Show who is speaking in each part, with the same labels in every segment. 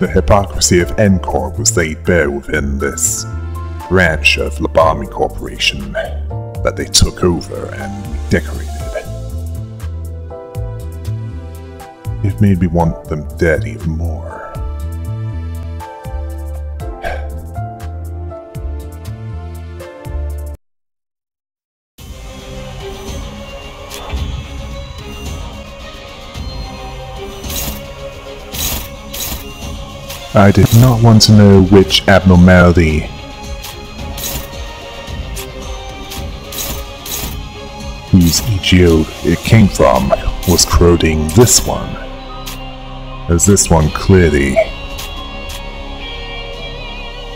Speaker 1: The hypocrisy of Encore was laid bare within this branch of Labami Corporation that they took over and decorated. It made me want them dead even more. I did not want to know which abnormality. Whose EGO it came from was corroding this one, as this one clearly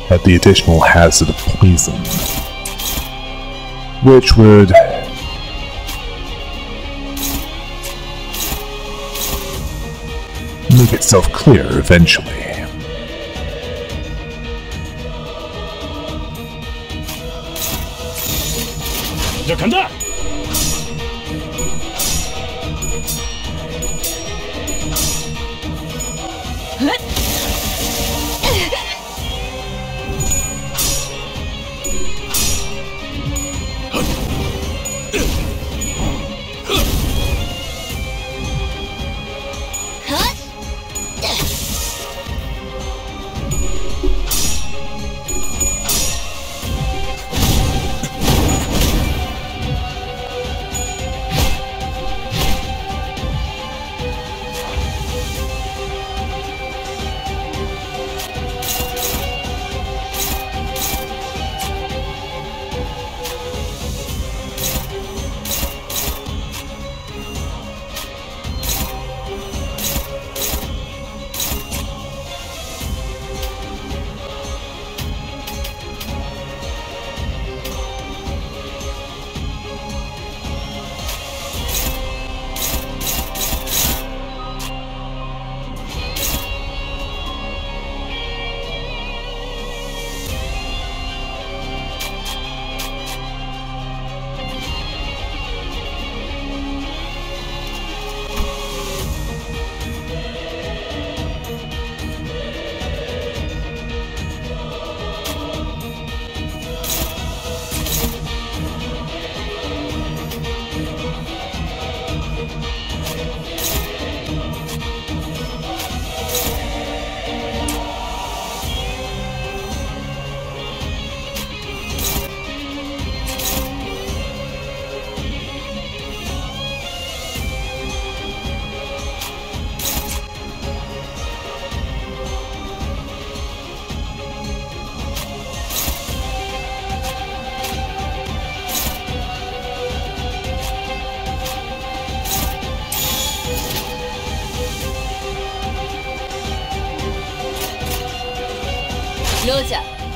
Speaker 1: had the additional hazard of poison, which would make itself clear eventually.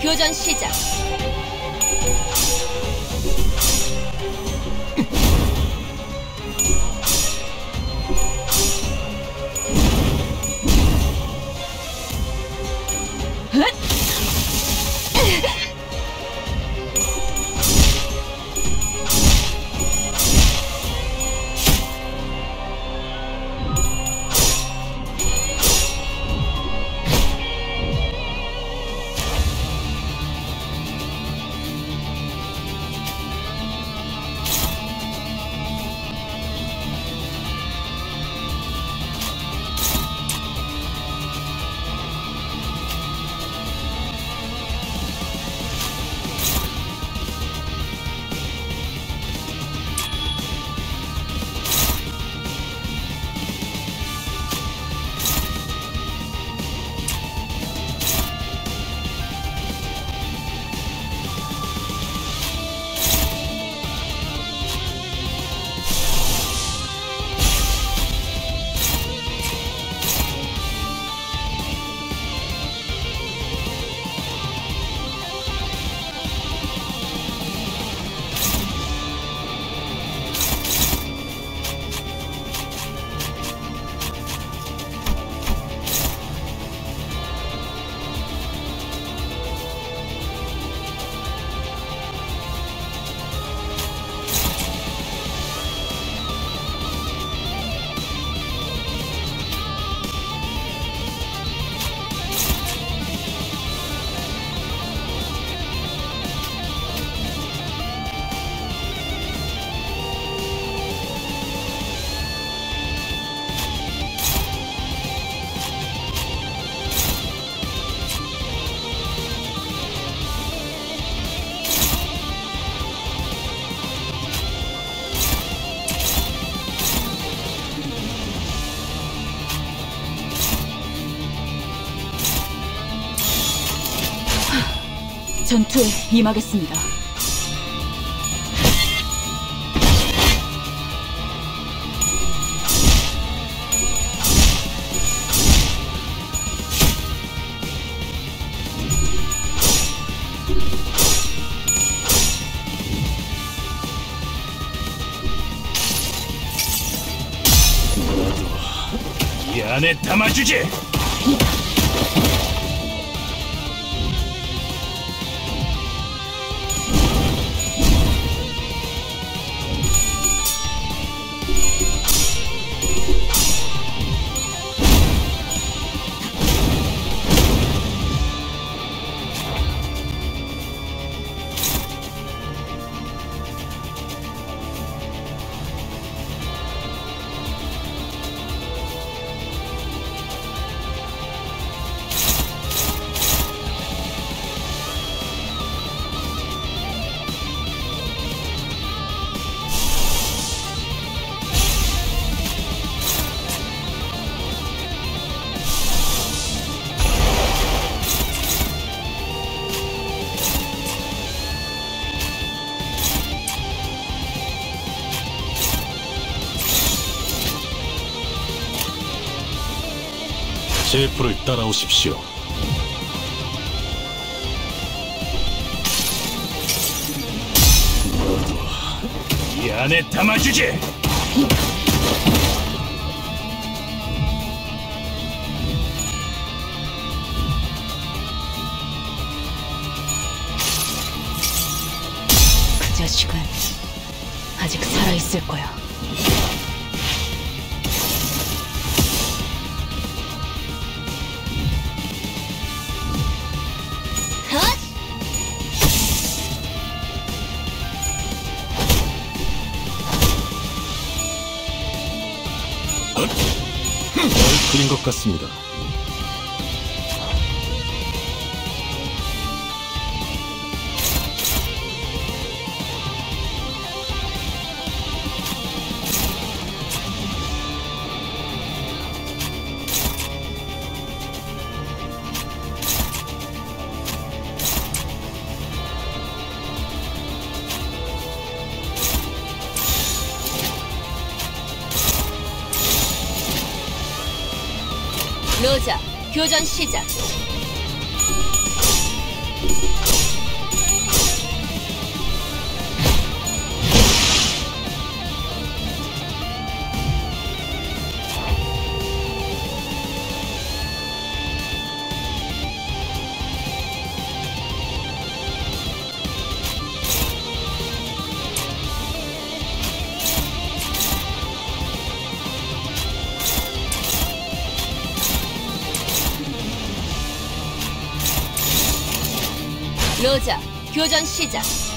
Speaker 2: 교전 시작.
Speaker 3: 전투에 임하겠습니다.
Speaker 4: 이 안에 담아주지.
Speaker 5: 제 불을 따라오십시오.
Speaker 4: 이 안에 담아주지.
Speaker 5: 같습니다.
Speaker 2: 로자, 교전 시작.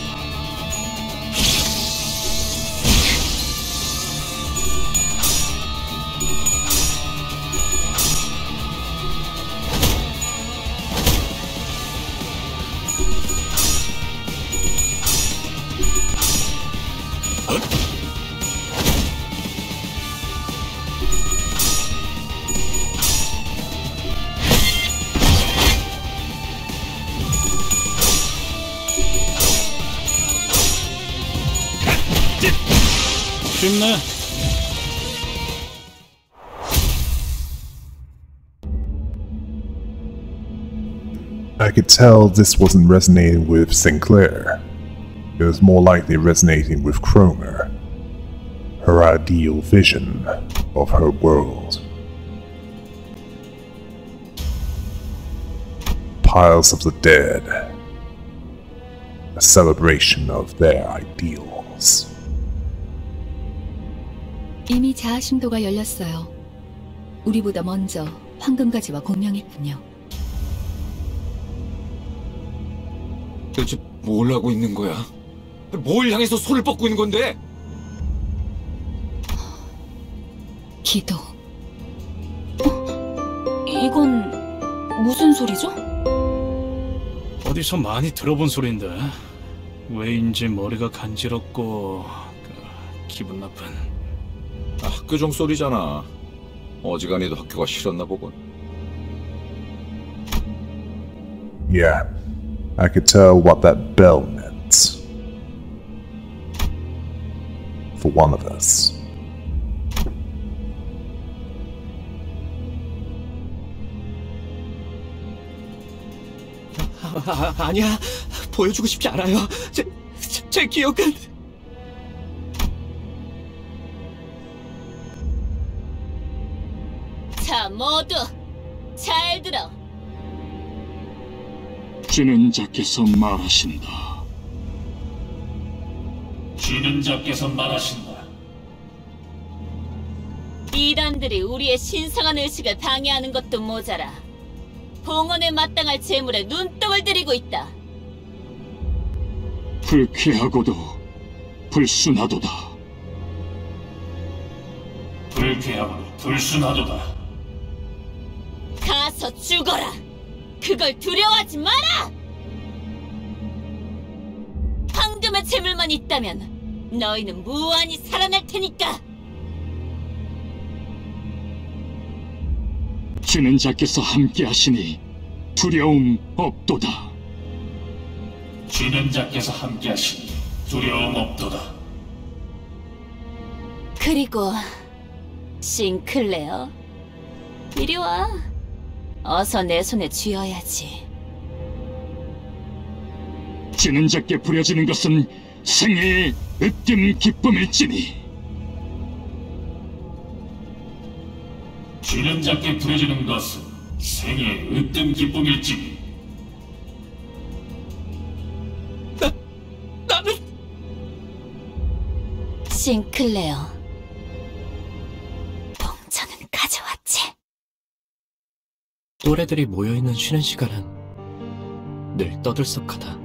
Speaker 1: tell this wasn't resonating with Sinclair. It was more likely resonating with Cromer. Her ideal vision of her world. Piles of the dead. A celebration of their ideals.
Speaker 3: 이미 자아심도가 열렸어요. 우리보다 먼저 황금가지와 공명했군요.
Speaker 6: 뭘 하고 있는 거야? 뭘 향해서 손을 뻗고 있는 건데?
Speaker 3: 기도. 어? 이건 무슨 소리죠?
Speaker 4: 어디서 많이 들어본 소리인데 왜인지 머리가 간지럽고 그, 기분 나쁜.
Speaker 6: 아, 학교 종 소리잖아. 어지간히도 학교가 싫었나 보군.
Speaker 1: Yeah, I could tell what that bell meant. For one of us.
Speaker 7: 아, 아니야. 보여주고 싶지 않아요. 제, 제, 제 기억은...
Speaker 8: 지는 자께서 말하신다.
Speaker 9: 주는 자께서 말하신다.
Speaker 2: 이단들이 우리의 신성한 의식을 방해하는 것도 모자라. 봉헌에 마땅할 재물에 눈독을 들이고 있다.
Speaker 8: 불쾌하고도 불순하도다.
Speaker 9: 불쾌하고 불순하도다.
Speaker 2: 가서 죽어라. 그걸 두려워하지 마라. 황금의 재물만 있다면 너희는 무한히 살아날 테니까.
Speaker 8: 지는 자께서 함께 하시니 두려움 없도다.
Speaker 9: 주는 자께서 함께 하시니 두려움 없도다.
Speaker 2: 그리고 싱클레어 이리 와. 어서 내 손에 쥐어야지.
Speaker 8: 지는 자께 부려지는 것은 생애의 으뜸 기쁨일지니
Speaker 9: 주는 자께 부려지는 것은 생의 으뜸 기쁨일지.
Speaker 7: 나는...
Speaker 2: 싱클레어.
Speaker 7: 또래들이 모여있는 쉬는 시간은 늘 떠들썩하다.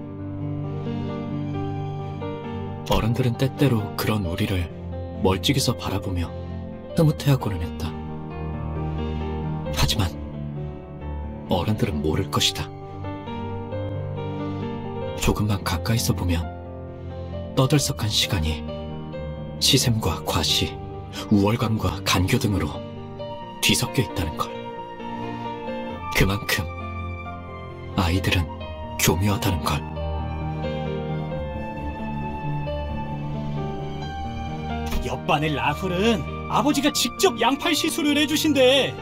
Speaker 7: 어른들은 때때로 그런 우리를 멀찍이서 바라보며 흐뭇해하고는 했다. 하지만 어른들은 모를 것이다. 조금만 가까이서 보면 떠들썩한 시간이 시샘과 과시, 우월감과 간교 등으로 뒤섞여 있다는 걸. 그만큼 아이들은 교묘하다는 걸.
Speaker 4: 옆반의 라훌은 아버지가 직접 양팔 시술을 해주신대.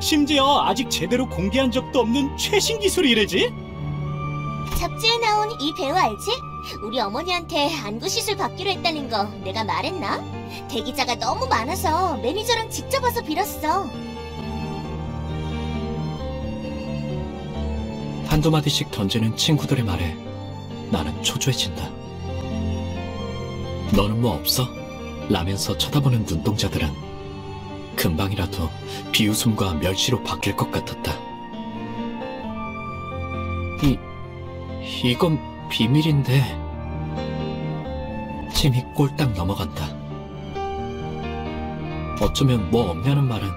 Speaker 4: 심지어 아직 제대로 공개한 적도 없는 최신 기술이래지?
Speaker 10: 잡지에 나온 이 배우 알지? 우리 어머니한테 안구 시술 받기로 했다는 거 내가 말했나? 대기자가 너무 많아서 매니저랑 직접 와서 빌었어.
Speaker 7: 한두 마디씩 던지는 친구들의 말에 나는 초조해진다. 너는 뭐 없어? 라면서 쳐다보는 눈동자들은 금방이라도 비웃음과 멸시로 바뀔 것 같았다. 이, 이건 비밀인데. 침이 꼴딱 넘어간다. 어쩌면 뭐 없냐는 말은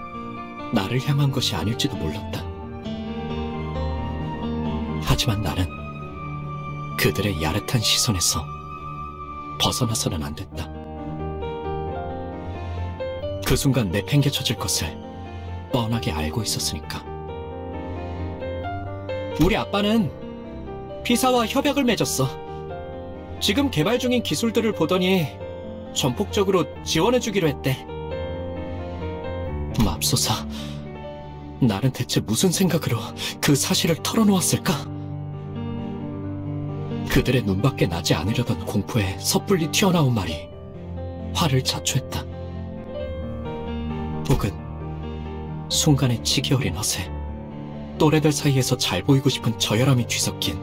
Speaker 7: 나를 향한 것이 아닐지도 몰랐다. 하지만 나는 그들의 야릇한 시선에서 벗어나서는 안 됐다. 그 순간 내팽개쳐질 것을 뻔하게 알고 있었으니까. 우리 아빠는 피사와 협약을 맺었어. 지금 개발 중인 기술들을 보더니 전폭적으로 지원해주기로 했대. 맙소사, 나는 대체 무슨 생각으로 그 사실을 털어놓았을까? 그들의 눈밖에 나지 않으려던 공포에 섣불리 튀어나온 말이 화를 자초했다. 혹은 순간의 치기 어린 허세, 또래들 사이에서 잘 보이고 싶은 저열함이 뒤섞인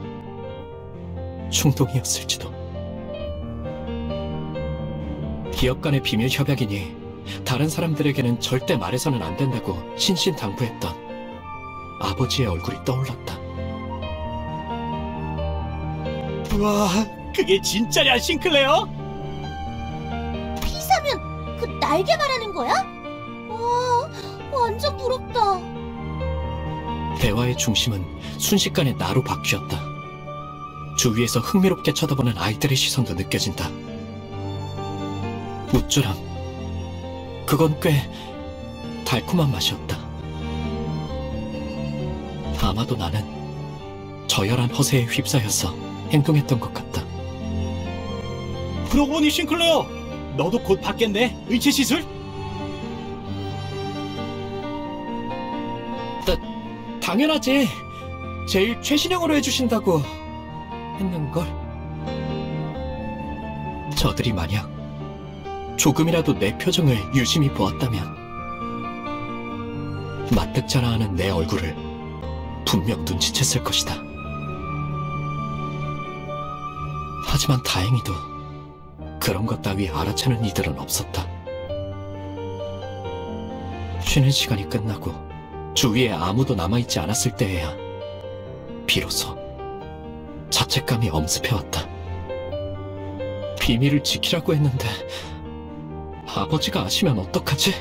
Speaker 7: 충동이었을지도. 기업 간의 비밀 협약이니 다른 사람들에게는 절대 말해서는 안 된다고 신신당부했던 아버지의 얼굴이 떠올랐다.
Speaker 4: 우와, 그게 진짜냐, 싱클레어?
Speaker 10: 피사면 그 날개 말하는 거야? 와, 완전 부럽다.
Speaker 7: 대화의 중심은 순식간에 나로 바뀌었다. 주위에서 흥미롭게 쳐다보는 아이들의 시선도 느껴진다. 우쭐함. 그건 꽤 달콤한 맛이었다. 아마도 나는 저열한 허세에 휩싸여서 행동했던 것 같다.
Speaker 4: 그러고 보니 싱클레어, 너도 곧 받겠네. 의체 시술?
Speaker 7: 당연하지. 제일 최신형으로 해주신다고 했는걸. 저들이 만약 조금이라도 내 표정을 유심히 보았다면 마뜩 자라하는 내 얼굴을 분명 눈치챘을 것이다. 하지만 다행히도 그런 것 따위 알아채는 이들은 없었다. 쉬는 시간이 끝나고 주위에 아무도 남아있지 않았을 때에야 비로소 자책감이 엄습해왔다. 비밀을 지키라고 했는데 아버지가 아시면 어떡하지?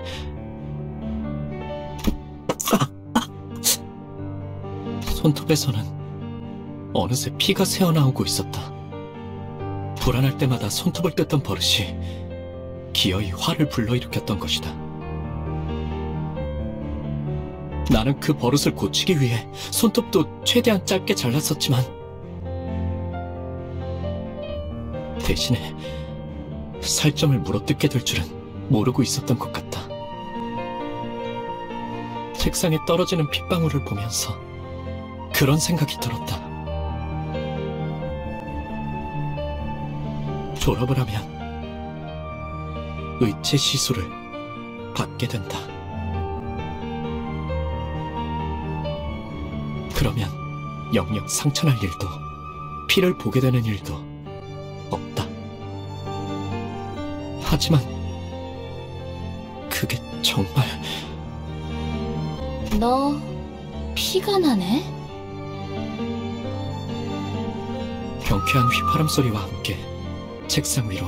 Speaker 7: 손톱에서는 어느새 피가 새어나오고 있었다. 불안할 때마다 손톱을 뜯던 버릇이 기어이 화를 불러일으켰던 것이다. 나는 그 버릇을 고치기 위해 손톱도 최대한 짧게 잘랐었지만 대신에 살점을 물어뜯게 될 줄은 모르고 있었던 것 같다. 책상에 떨어지는 핏방울을 보면서 그런 생각이 들었다. 졸업을 하면 의체 시술을 받게 된다. 그러면 영영 상처날 일도 피를 보게 되는 일도 없다. 하지만 그게 정말
Speaker 2: 너 피가 나네?
Speaker 7: 경쾌한 휘파람 소리와 함께 책상 위로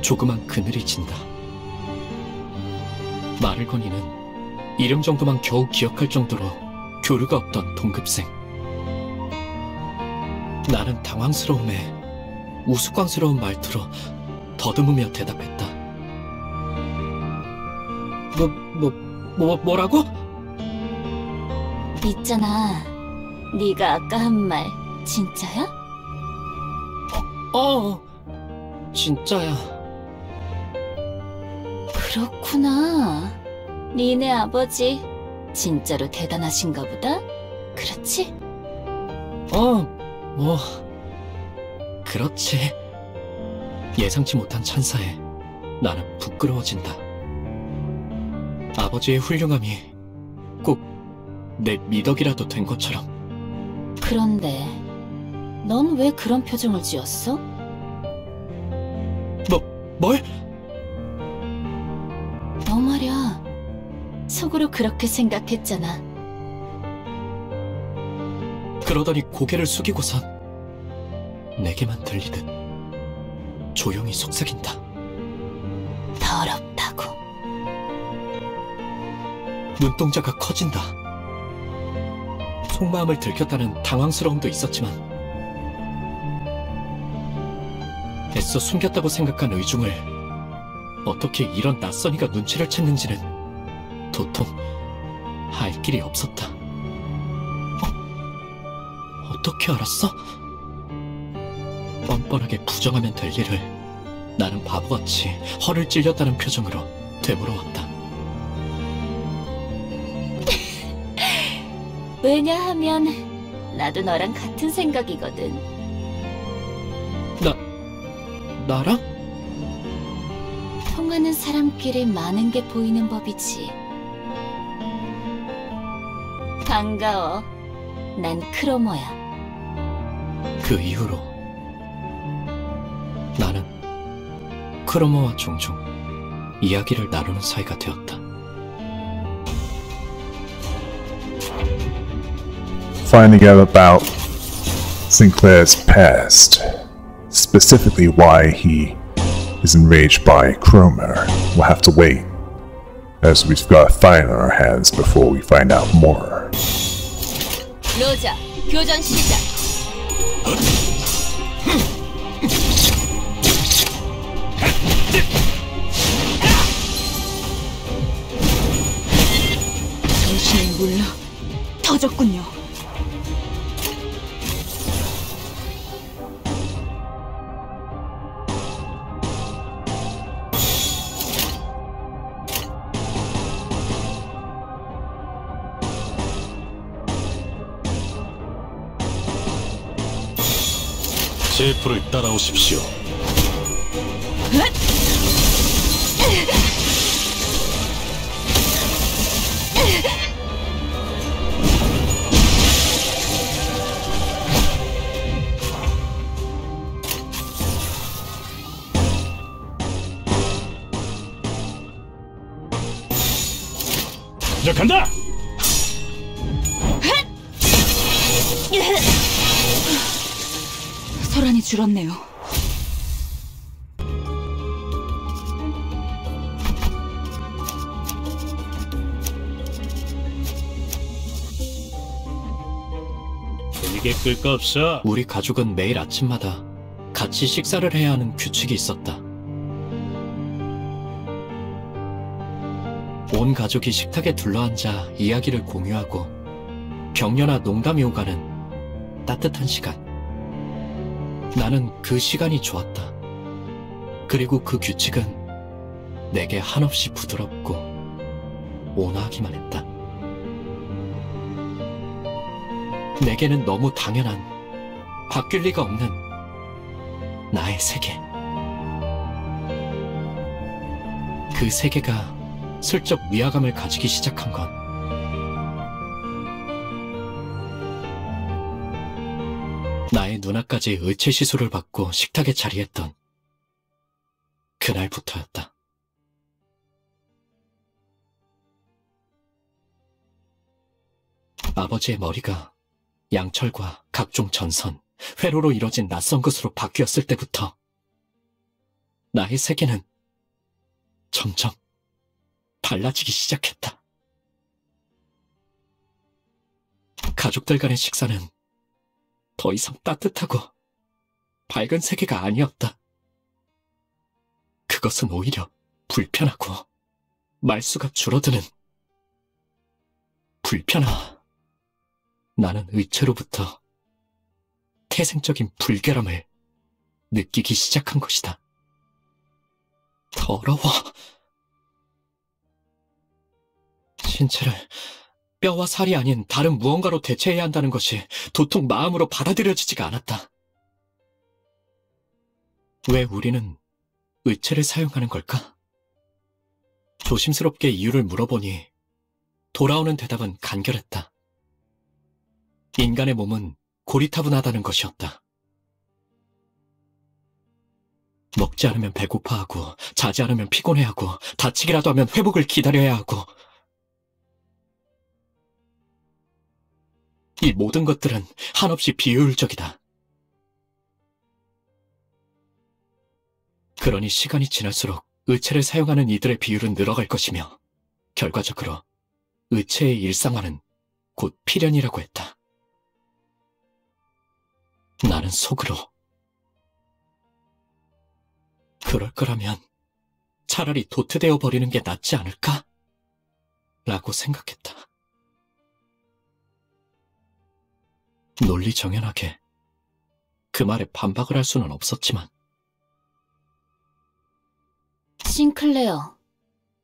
Speaker 7: 조그만 그늘이 진다. 말을 거니는 이름 정도만 겨우 기억할 정도로 교류가 없던 동급생. 나는 당황스러움에 우스꽝스러운 말투로 더듬으며 대답했다. 뭐, 뭐, 뭐, 뭐라고?
Speaker 2: 있잖아. 네가 아까 한 말 진짜야?
Speaker 7: 어, 진짜야.
Speaker 2: 그렇구나. 니네 아버지 진짜로 대단하신가 보다. 그렇지?
Speaker 7: 어, 뭐, 그렇지. 예상치 못한 찬사에 나는 부끄러워진다. 아버지의 훌륭함이 꼭 내 미덕이라도 된 것처럼
Speaker 2: 그런데 넌 왜 그런 표정을 지었어?
Speaker 7: 뭘?
Speaker 2: 너 말야. 속으로 그렇게 생각했잖아.
Speaker 7: 그러더니 고개를 숙이고선 내게만 들리듯 조용히 속삭인다.
Speaker 2: 더럽다고.
Speaker 7: 눈동자가 커진다. 속마음을 들켰다는 당황스러움도 있었지만 애써 숨겼다고 생각한 의중을 어떻게 이런 낯선이가 눈치를 챘는지는 도통 알 길이 없었다. 어? 어떻게 알았어? 뻔뻔하게 부정하면 될 일을 나는 바보같이 허를 찔렸다는 표정으로 되물어왔다.
Speaker 2: 왜냐하면 나도 너랑 같은 생각이거든.
Speaker 7: 나랑?
Speaker 2: 통하는 사람끼리 많은 게 보이는 법이지. 반가워. 난 크로모야.
Speaker 7: 그 이후로 나는 크로모와 종종 이야기를 나누는 사이가 되었다.
Speaker 1: Finding out about Sinclair's past, specifically why he is enraged by Cromer, we'll have to wait, as we've got a fight on our hands before we find out more.
Speaker 2: 로자, 교전 시작.
Speaker 3: 당신은 몰라. 터졌군요.
Speaker 9: 제 불을 따라오십시오.
Speaker 3: 줄었네요.
Speaker 9: 이게 끌 거 없어.
Speaker 7: 우리 가족은 매일 아침마다 같이 식사를 해야 하는 규칙이 있었다. 온 가족이 식탁에 둘러앉아 이야기를 공유하고 격려나 농담이 오가는 따뜻한 시간. 나는 그 시간이 좋았다. 그리고 그 규칙은 내게 한없이 부드럽고 온화하기만 했다. 내게는 너무 당연한 바뀔 리가 없는 나의 세계. 그 세계가 슬쩍 위화감을 가지기 시작한 건 나의 누나까지 의체 시술을 받고 식탁에 자리했던 그날부터였다. 아버지의 머리가 양철과 각종 전선, 회로로 이뤄진 낯선 것으로 바뀌었을 때부터 나의 세계는 점점 달라지기 시작했다. 가족들 간의 식사는 더 이상 따뜻하고 밝은 세계가 아니었다. 그것은 오히려 불편하고 말수가 줄어드는 불편하. 나는 의체로부터 태생적인 불결함을 느끼기 시작한 것이다. 더러워. 신체를 뼈와 살이 아닌 다른 무언가로 대체해야 한다는 것이 도통 마음으로 받아들여지지가 않았다. 왜 우리는 의체를 사용하는 걸까? 조심스럽게 이유를 물어보니 돌아오는 대답은 간결했다. 인간의 몸은 고리타분하다는 것이었다. 먹지 않으면 배고파하고, 자지 않으면 피곤해하고, 다치기라도 하면 회복을 기다려야 하고, 이 모든 것들은 한없이 비효율적이다. 그러니 시간이 지날수록 의체를 사용하는 이들의 비율은 늘어갈 것이며, 결과적으로 의체의 일상화는 곧 필연이라고 했다. 나는 속으로 그럴 거라면 차라리 도태되어 버리는 게 낫지 않을까? 라고 생각했다. 논리 정연하게 그 말에 반박을 할 수는 없었지만
Speaker 2: 싱클레어,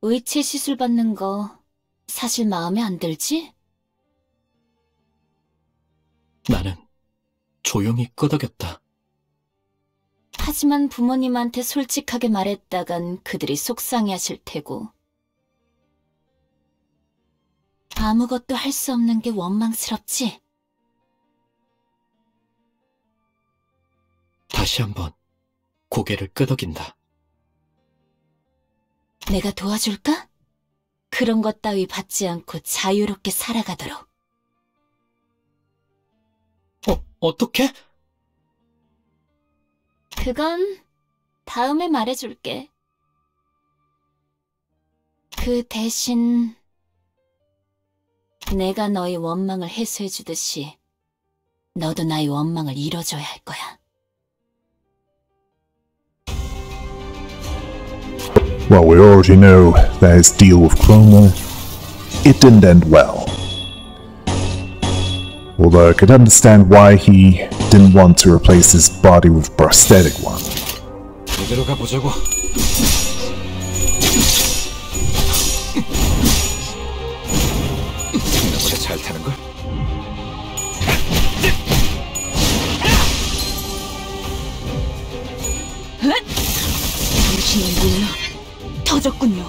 Speaker 2: 의체 시술 받는 거 사실 마음에 안 들지?
Speaker 7: 나는 조용히 끄덕였다.
Speaker 2: 하지만 부모님한테 솔직하게 말했다간 그들이 속상해하실 테고. 아무것도 할 수 없는 게 원망스럽지?
Speaker 7: 다시 한번 고개를 끄덕인다.
Speaker 2: 내가 도와줄까? 그런 것 따위 받지 않고 자유롭게 살아가도록.
Speaker 7: 어, 어떻게?
Speaker 2: 그건 다음에 말해줄게. 그 대신 내가 너의 원망을 해소해주듯이 너도 나의 원망을 이뤄줘야 할 거야.
Speaker 1: Well, we already know that his deal with Clona. It didn't end well. Although I could understand why he didn't want to replace his body with prosthetic one.
Speaker 3: 터졌군요.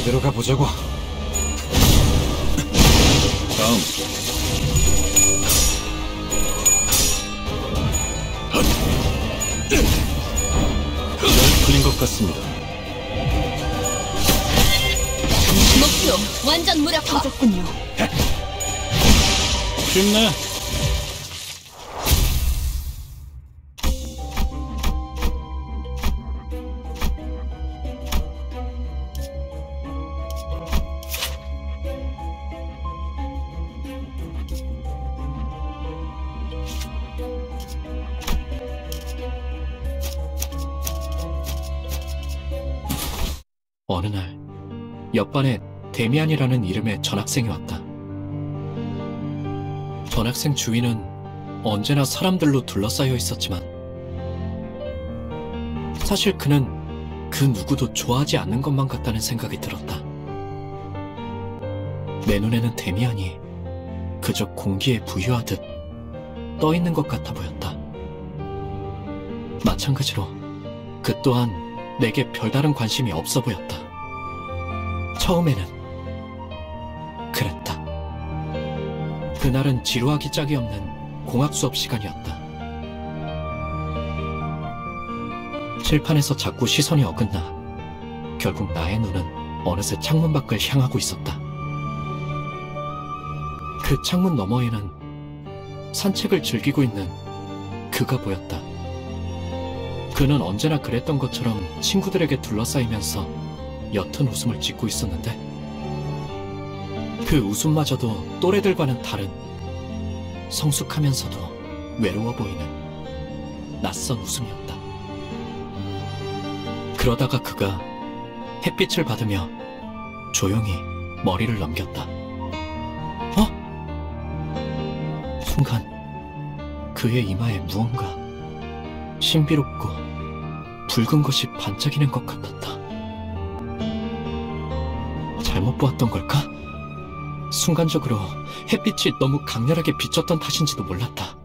Speaker 11: 이대로 가보자고. 다음.
Speaker 7: 같습니다.
Speaker 2: 목표 완전 무력화.
Speaker 3: 터졌군요.
Speaker 9: 쉽네.
Speaker 7: 옆반에 데미안이라는 이름의 전학생이 왔다. 전학생 주위는 언제나 사람들로 둘러싸여 있었지만 사실 그는 그 누구도 좋아하지 않는 것만 같다는 생각이 들었다. 내 눈에는 데미안이 그저 공기에 부유하듯 떠 있는 것 같아 보였다. 마찬가지로 그 또한 내게 별다른 관심이 없어 보였다. 처음에는 그랬다. 그날은 지루하기 짝이 없는 공학 수업 시간이었다. 칠판에서 자꾸 시선이 어긋나 결국 나의 눈은 어느새 창문 밖을 향하고 있었다. 그 창문 너머에는 산책을 즐기고 있는 그가 보였다. 그는 언제나 그랬던 것처럼 친구들에게 둘러싸이면서 옅은 웃음을 짓고 있었는데 그 웃음마저도 또래들과는 다른 성숙하면서도 외로워 보이는 낯선 웃음이었다. 그러다가 그가 햇빛을 받으며 조용히 머리를 넘겼다. 어? 순간 그의 이마에 무언가 신비롭고 붉은 것이 반짝이는 것 같았다. 잘못 보았던 걸까? 순간적으로 햇빛이 너무 강렬하게 비쳤던 탓인지도 몰랐다.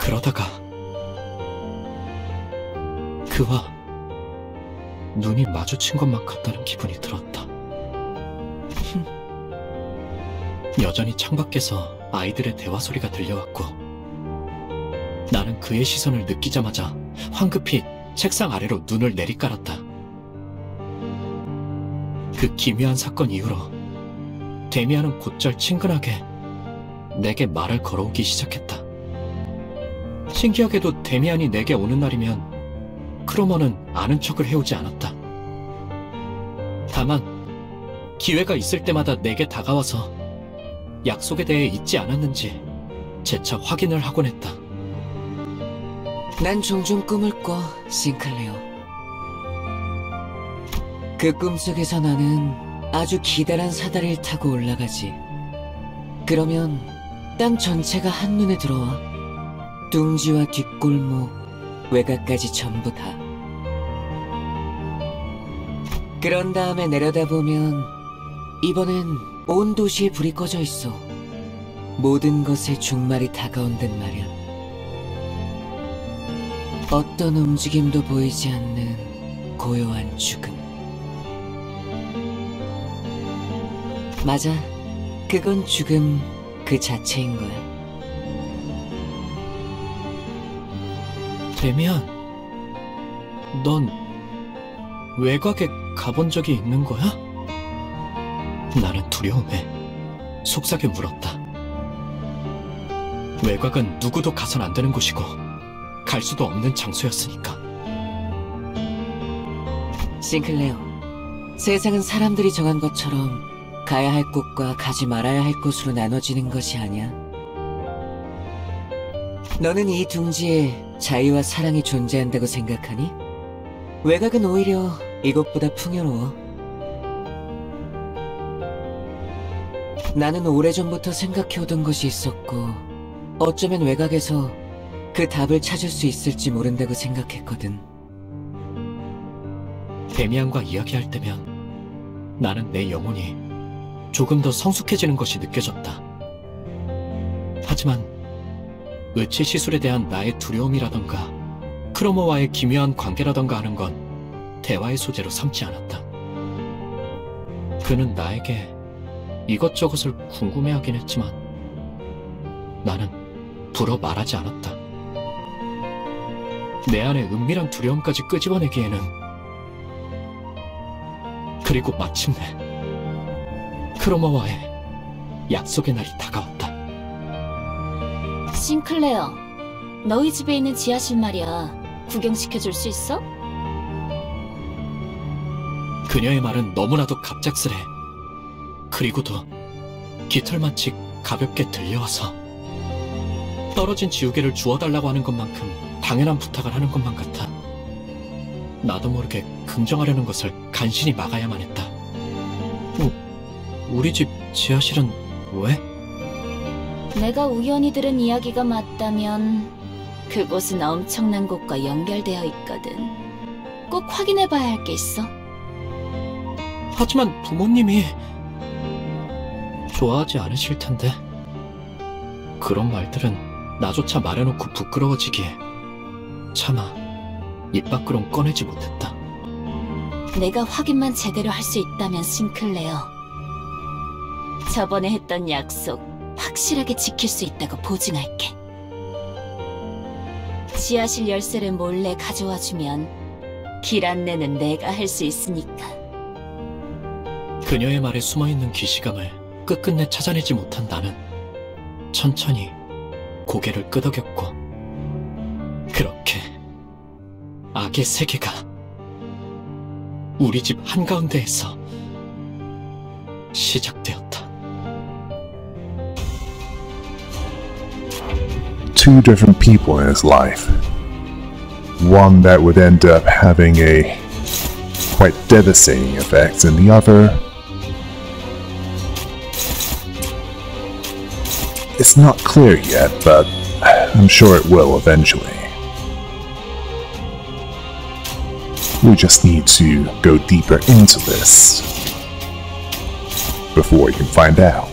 Speaker 7: 그러다가 그와 눈이 마주친 것만 같다는 기분이 들었다. 여전히 창밖에서 아이들의 대화 소리가 들려왔고 나는 그의 시선을 느끼자마자 황급히 책상 아래로 눈을 내리깔았다. 그 기묘한 사건 이후로 데미안은 곧잘 친근하게 내게 말을 걸어오기 시작했다. 신기하게도 데미안이 내게 오는 날이면 크로머는 아는 척을 해오지 않았다. 다만 기회가 있을 때마다 내게 다가와서 약속에 대해 잊지 않았는지 재차 확인을 하곤 했다.
Speaker 12: 난 종종 꿈을 꿔, 싱클레어. 그 꿈속에서 나는 아주 기다란 사다리를 타고 올라가지. 그러면 땅 전체가 한눈에 들어와. 둥지와 뒷골목, 외곽까지 전부 다. 그런 다음에 내려다보면 이번엔 온 도시에 불이 꺼져 있어. 모든 것의 종말이 다가온 듯 말이야. 어떤 움직임도 보이지 않는 고요한 죽음. 맞아. 그건 죽음 그 자체인 거야.
Speaker 7: 데미안, 넌 외곽에 가본 적이 있는 거야? 나는 두려움에 속삭여 물었다. 외곽은 누구도 가선 안 되는 곳이고 갈 수도 없는 장소였으니까.
Speaker 12: 싱클레어, 세상은 사람들이 정한 것처럼 가야 할 곳과 가지 말아야 할 곳으로 나눠지는 것이 아니야. 너는 이 둥지에 자유와 사랑이 존재한다고 생각하니? 외곽은 오히려 이것보다 풍요로워. 나는 오래전부터 생각해오던 것이 있었고, 어쩌면 외곽에서 그 답을 찾을 수 있을지 모른다고 생각했거든.
Speaker 7: 데미안과 이야기할 때면 나는 내 영혼이 조금 더 성숙해지는 것이 느껴졌다. 하지만 의치 시술에 대한 나의 두려움이라던가 크로모와의 기묘한 관계라던가 하는 건 대화의 소재로 삼지 않았다. 그는 나에게 이것저것을 궁금해하긴 했지만 나는 불어 말하지 않았다. 내 안에 은밀한 두려움까지 끄집어내기에는 그리고 마침내 크로머와의 약속의 날이 다가왔다.
Speaker 2: 싱클레어, 너희 집에 있는 지하실 말이야. 구경시켜줄 수 있어?
Speaker 7: 그녀의 말은 너무나도 갑작스레 그리고도 깃털마치 가볍게 들려와서 떨어진 지우개를 주워달라고 하는 것만큼 당연한 부탁을 하는 것만 같아 나도 모르게 긍정하려는 것을 간신히 막아야만 했다 어, 우리 집 지하실은 왜?
Speaker 2: 내가 우연히 들은 이야기가 맞다면 그곳은 엄청난 곳과 연결되어 있거든. 꼭 확인해봐야 할 게 있어.
Speaker 7: 하지만 부모님이 좋아하지 않으실 텐데 그런 말들은 나조차 말해놓고 부끄러워지기에 차마 입 밖으론 꺼내지 못했다.
Speaker 2: 내가 확인만 제대로 할 수 있다면 싱클레어. 저번에 했던 약속 확실하게 지킬 수 있다고 보증할게. 지하실 열쇠를 몰래 가져와 주면 길 안내는 내가 할 수 있으니까.
Speaker 7: 그녀의 말에 숨어있는 기시감을 끝끝내 찾아내지 못한 나는 천천히 고개를 끄덕였고 그렇게 악의 세계가 우리 집 한가운데에서 시작되었다.
Speaker 1: Two different people in his life. One that would end up having a quite devastating effect, and the other. It's not clear yet, but I'm sure it will eventually. We just need to go deeper into this before we can find out.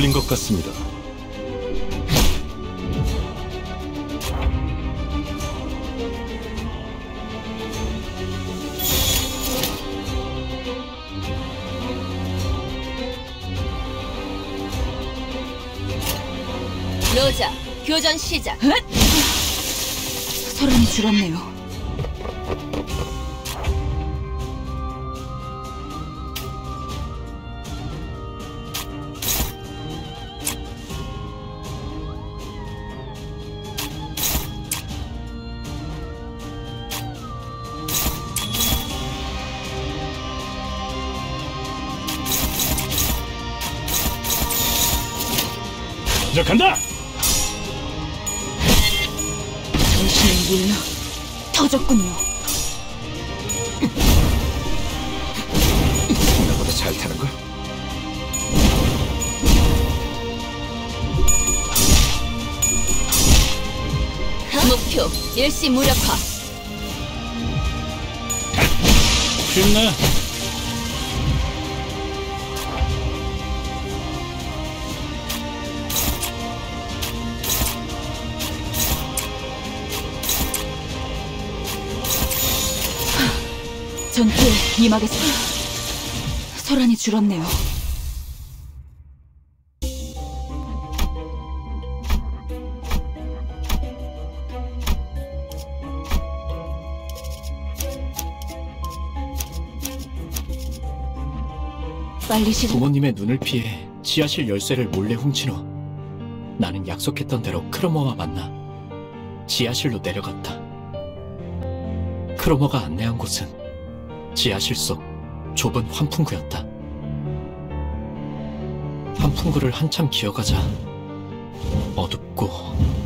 Speaker 4: 풀린 것 같습니다.
Speaker 2: 로자, 교전 시작.
Speaker 3: 소란이 줄었네요.
Speaker 2: 빨리 실
Speaker 7: 부모님의 눈을 피해 지하실 열쇠를 몰래 훔친 후 나는 약속했던 대로 크로머와 만나 지하실로 내려갔다. 크로머가 안내한 곳은 지하실 속 좁은 환풍구였다. 환풍구를 한참 기어가자 어둡고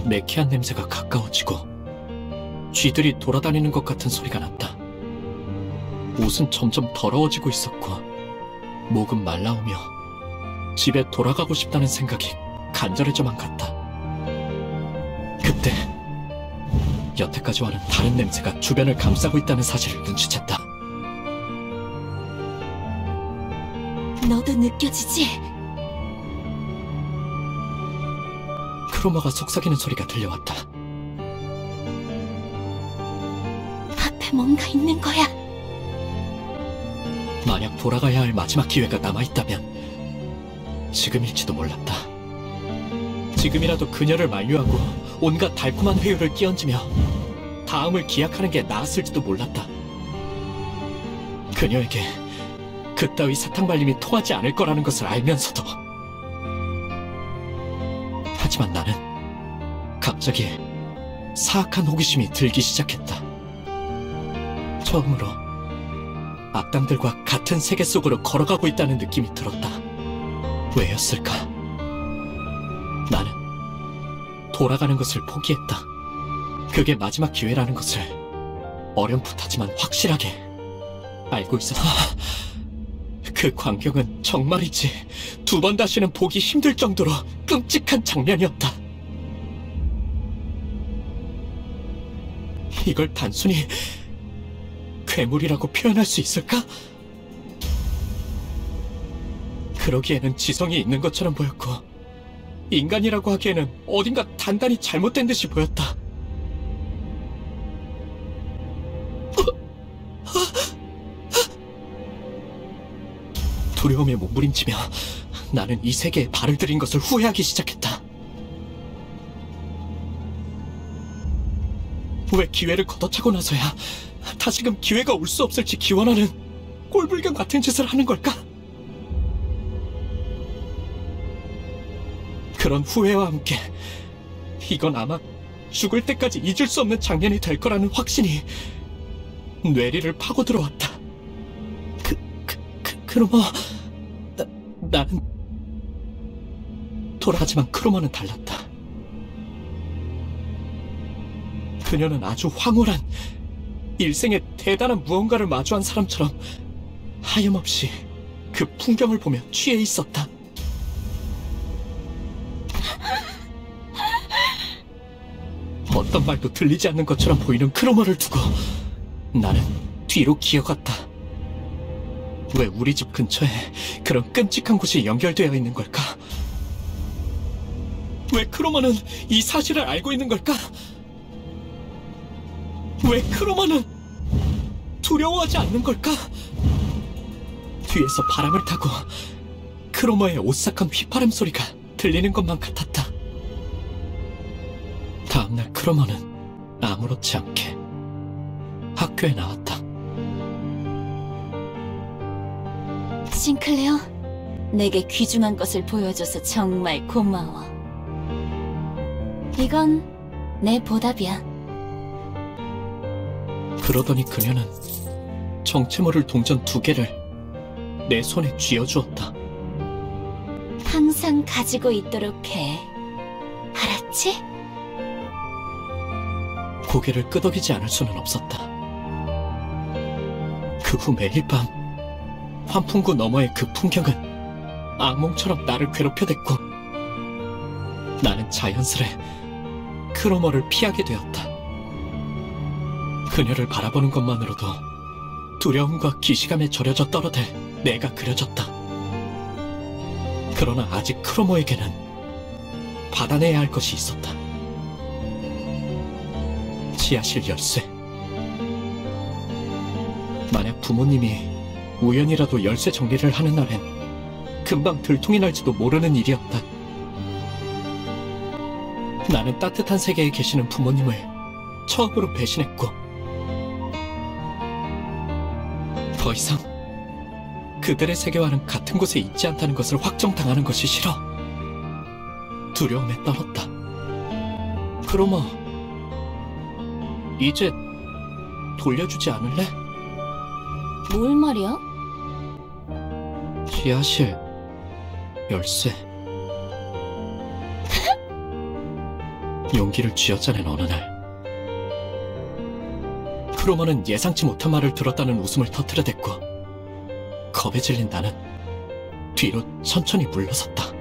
Speaker 7: 매캐한 냄새가 가까워지고 쥐들이 돌아다니는 것 같은 소리가 났다. 옷은 점점 더러워지고 있었고 목은 말라오며 집에 돌아가고 싶다는 생각이 간절해져만 갔다. 그때 여태까지와는 다른 냄새가 주변을 감싸고 있다는 사실을 눈치챘다.
Speaker 2: 너도 느껴지지?
Speaker 7: 크로마가 속삭이는 소리가 들려왔다.
Speaker 2: 앞에 뭔가 있는 거야.
Speaker 7: 만약 돌아가야 할 마지막 기회가 남아있다면 지금일지도 몰랐다. 지금이라도 그녀를 만류하고 온갖 달콤한 회유를 끼얹으며 다음을 기약하는 게 나았을지도 몰랐다. 그녀에게 그따위 사탕 발림이 통하지 않을 거라는 것을 알면서도 하지만 나는 갑자기 사악한 호기심이 들기 시작했다. 처음으로 악당들과 같은 세계 속으로 걸어가고 있다는 느낌이 들었다. 왜였을까? 나는 돌아가는 것을 포기했다. 그게 마지막 기회라는 것을 어렴풋하지만 확실하게 알고 있었다. 그 광경은 정말이지 두 번 다시는 보기 힘들 정도로 끔찍한 장면이었다. 이걸 단순히 괴물이라고 표현할 수 있을까? 그러기에는 지성이 있는 것처럼 보였고 인간이라고 하기에는 어딘가 단단히 잘못된 듯이 보였다. 두려움에 몸부림치며 나는 이 세계에 발을 들인 것을 후회하기 시작했다. 왜 기회를 걷어차고 나서야 다시금 기회가 올 수 없을지 기원하는 꼴불견 같은 짓을 하는 걸까? 그런 후회와 함께 이건 아마 죽을 때까지 잊을 수 없는 장면이 될 거라는 확신이 뇌리를 파고 들어왔다. 그, 그, 그, 크로머, 나, 나는 돌아가지만 크로머는 달랐다. 그녀는 아주 황홀한 일생에 대단한 무언가를 마주한 사람처럼 하염없이 그 풍경을 보며 취해 있었다. 어떤 말도 들리지 않는 것처럼 보이는 크로머를 두고 나는 뒤로 기어갔다. 왜 우리 집 근처에 그런 끔찍한 곳이 연결되어 있는 걸까? 왜 크로머는 이 사실을 알고 있는 걸까? 왜 크로머는 두려워하지 않는 걸까? 뒤에서 바람을 타고 크로머의 오싹한 휘파람 소리가 들리는 것만 같았다. 다음날 크로머는 아무렇지 않게 학교에 나왔다.
Speaker 2: 싱클레어, 내게 귀중한 것을 보여줘서 정말 고마워. 이건 내 보답이야.
Speaker 7: 그러더니 그녀는 정체 모를 동전 두 개를 내 손에 쥐어주었다.
Speaker 2: 항상 가지고 있도록 해. 알았지?
Speaker 7: 고개를 끄덕이지 않을 수는 없었다. 그 후 매일 밤 환풍구 너머의 그 풍경은 악몽처럼 나를 괴롭혀댔고 나는 자연스레 크로머를 피하게 되었다. 그녀를 바라보는 것만으로도 두려움과 기시감에 절여져 떨어들 내가 그려졌다. 그러나 아직 크로모에게는 받아내야 할 것이 있었다. 지하실 열쇠. 만약 부모님이 우연이라도 열쇠 정리를 하는 날엔 금방 들통이 날지도 모르는 일이었다. 나는 따뜻한 세계에 계시는 부모님을 처음으로 배신했고 더 이상 그들의 세계와는 같은 곳에 있지 않다는 것을 확정당하는 것이 싫어. 두려움에 떨었다. 크로마, 이제 돌려주지 않을래?
Speaker 2: 뭘 말이야?
Speaker 7: 지하실 열쇠. 용기를 쥐어짜낸 어느 날 크로머는 예상치 못한 말을 들었다는 웃음을 터뜨려댔고 겁에 질린 나는 뒤로 천천히 물러섰다.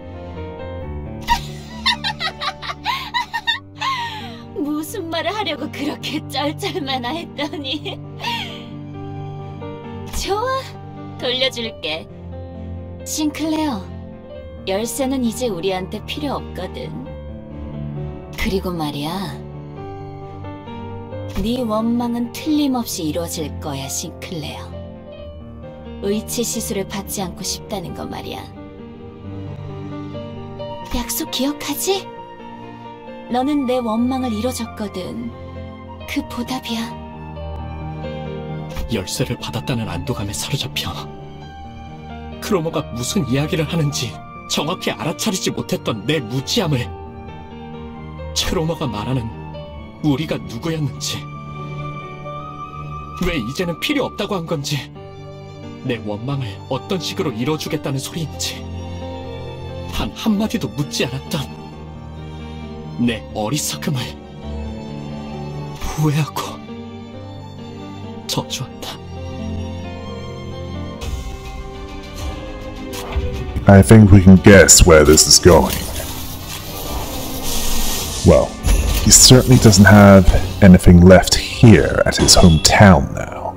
Speaker 2: 무슨 말을 하려고 그렇게 쩔쩔매나 했더니. 좋아 돌려줄게. 싱클레어 열쇠는 이제 우리한테 필요 없거든. 그리고 말이야 네 원망은 틀림없이 이루어질 거야 싱클레어 의치 시술을 받지 않고 싶다는 거 말이야 약속 기억하지? 너는 내 원망을 이뤄줬거든. 그 보답이야.
Speaker 7: 열쇠를 받았다는 안도감에 사로잡혀 크로머가 무슨 이야기를 하는지 정확히 알아차리지 못했던 내 무지함을 크로머가 말하는 우리가 누구였는지 왜 이제는 필요 없다고 한 건지 내 원망을 어떤 식으로 이뤄주겠다는 소리인지 단 한마디도 묻지 않았던 내 어리석음을 후회하고 저주한다.
Speaker 1: I think we can guess where this is going. Well, he certainly doesn't have anything left here at his hometown now.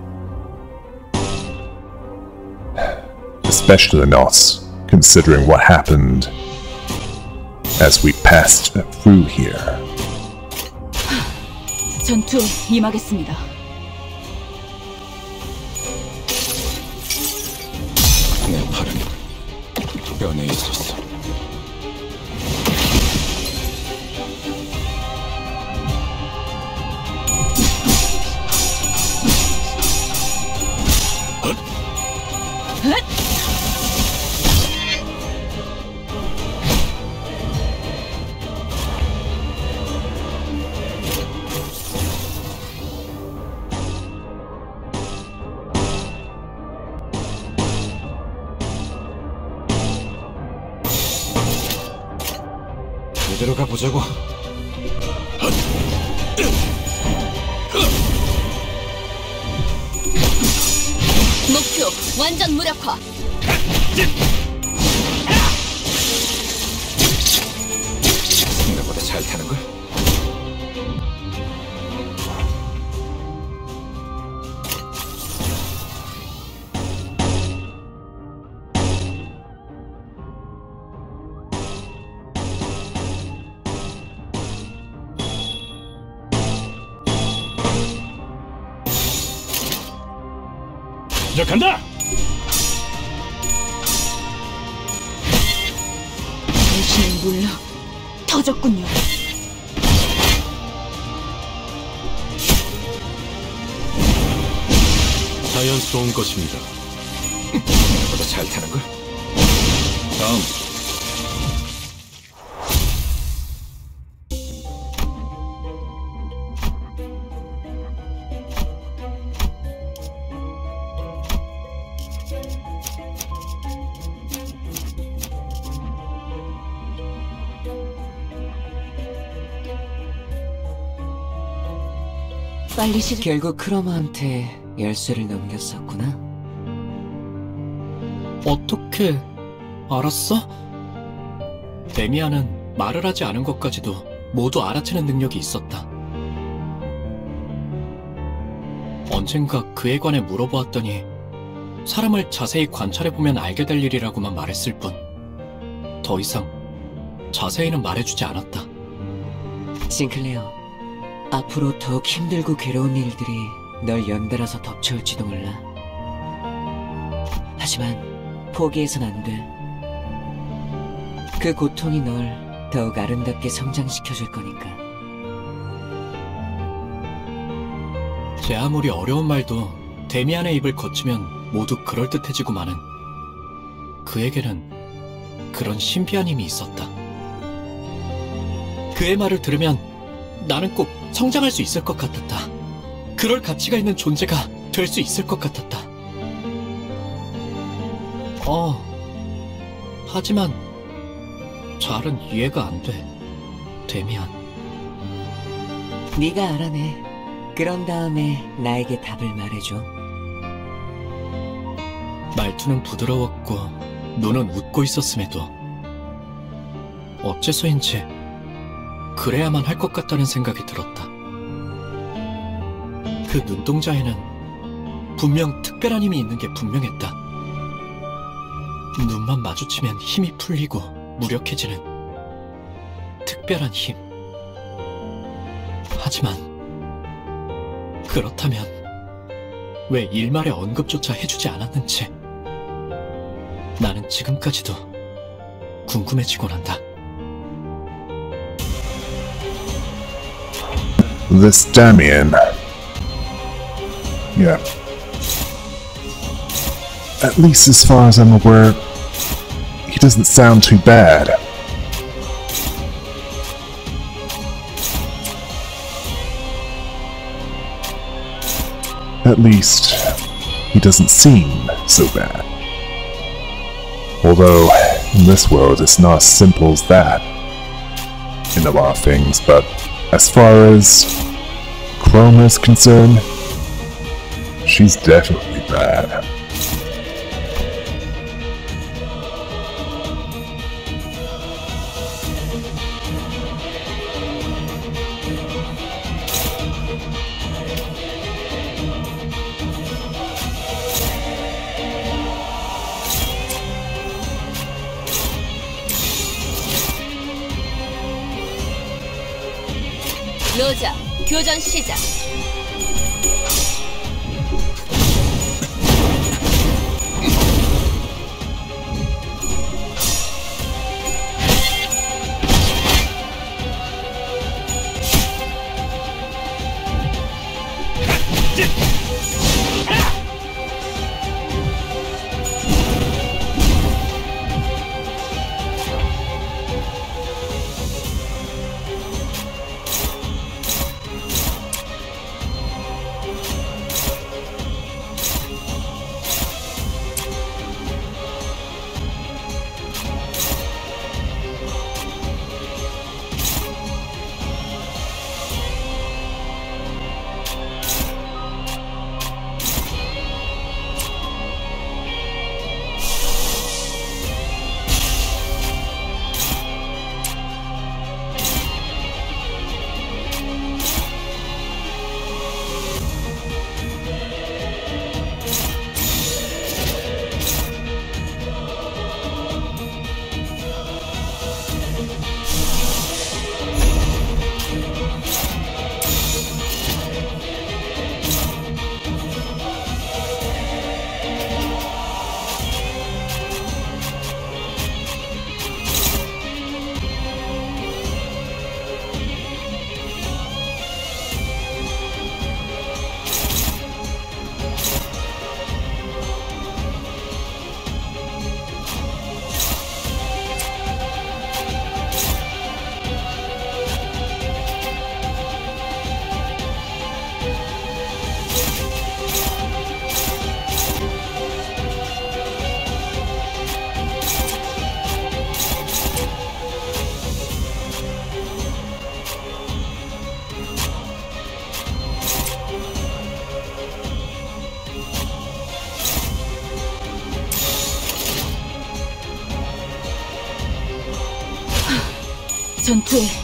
Speaker 1: Especially not considering what happened as we passed through here.
Speaker 3: 전투 임하겠습니다.
Speaker 11: 내 팔은 변해 있었어.
Speaker 3: 대신에 물려 터졌군요.
Speaker 9: 자연스러운 것입니다.
Speaker 11: 생각보다 잘 타는 걸.
Speaker 9: 다음
Speaker 3: 빨리 시작.
Speaker 12: 결국 크로마한테 열쇠를 넘겼었구나.
Speaker 7: 어떻게 알았어? 데미안은 말을 하지 않은 것까지도 모두 알아채는 능력이 있었다. 언젠가 그에 관해 물어보았더니 사람을 자세히 관찰해보면 알게 될 일이라고만 말했을 뿐, 더 이상 자세히는 말해주지 않았다.
Speaker 12: 싱클레어, 앞으로 더욱 힘들고 괴로운 일들이 널 연달아서 덮쳐올지도 몰라. 하지만 포기해선 안 돼. 그 고통이 널 더욱 아름답게 성장시켜줄 거니까.
Speaker 7: 제 아무리 어려운 말도 데미안의 입을 거치면 모두 그럴듯해지고 마는 그에게는 그런 신비한 힘이 있었다. 그의 말을 들으면 나는 꼭 성장할 수 있을 것 같았다. 그럴 가치가 있는 존재가 될 수 있을 것 같았다. 어, 하지만 잘은 이해가 안 돼. 데미안.
Speaker 12: 네가 알아내. 그런 다음에 나에게 답을 말해줘.
Speaker 7: 말투는 부드러웠고 눈은 웃고 있었음에도 어째서인지 그래야만 할 것 같다는 생각이 들었다. 그 눈동자에는 분명 특별한 힘이 있는 게 분명했다. 눈만 마주치면 힘이 풀리고 무력해지는 특별한 힘. 하지만 그렇다면 왜 일말의 언급조차 해주지 않았는지 나는 지금까지도 궁금해지곤 한다.
Speaker 1: This Damien. Yeah. At least as far as I'm aware, he doesn't sound too bad. At least, he doesn't seem so bad. Although, in this world, it's not as simple as that. In a lot of things, but as far as Chroma is concerned, she's definitely bad.
Speaker 2: 로자, 교전 시작.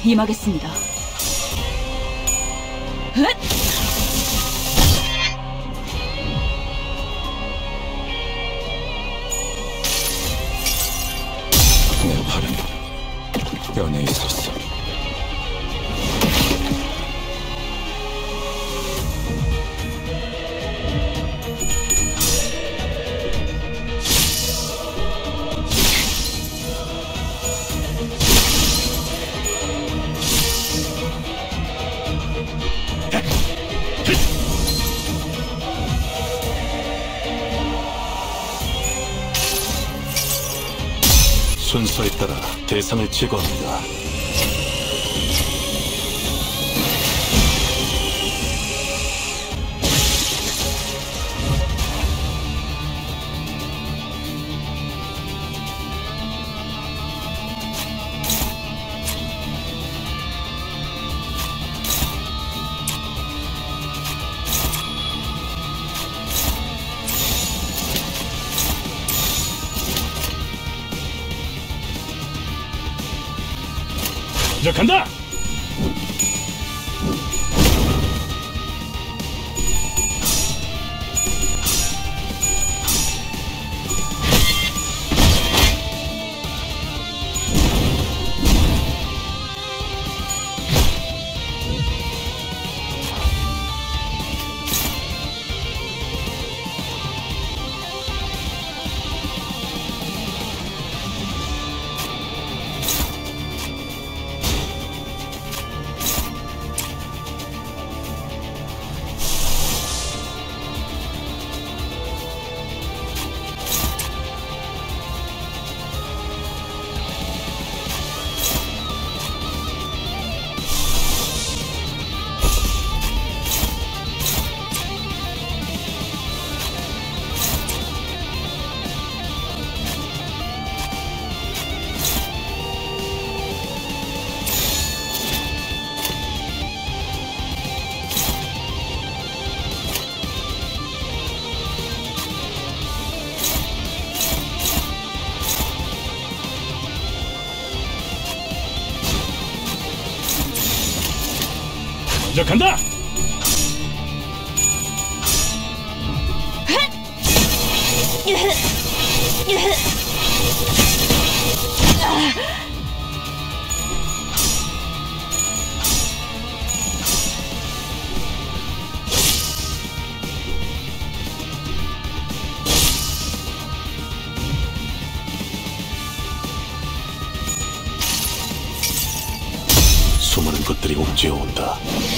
Speaker 2: 임하겠습니다.
Speaker 5: 대 상을 제 것들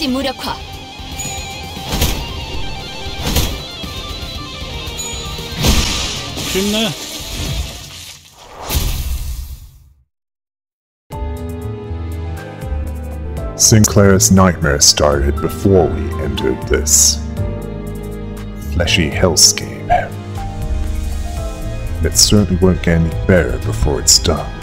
Speaker 2: 일시 무력화.
Speaker 5: 쉽네.
Speaker 1: Sinclair's nightmare started before we entered this fleshy hellscape. And it certainly won't get any better before it's done.